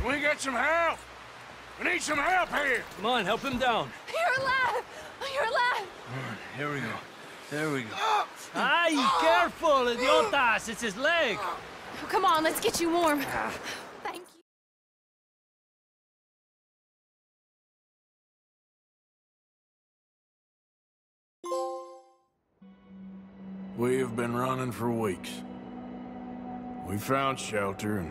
Can we get some help? We need some help here! Come on, help him down. You're alive! You're alive! Here we go. There we go. Ah! Ay, ah! careful, idiotas! It's his leg! Oh, come on, let's get you warm. Ah. Thank you. We have been running for weeks. We found shelter and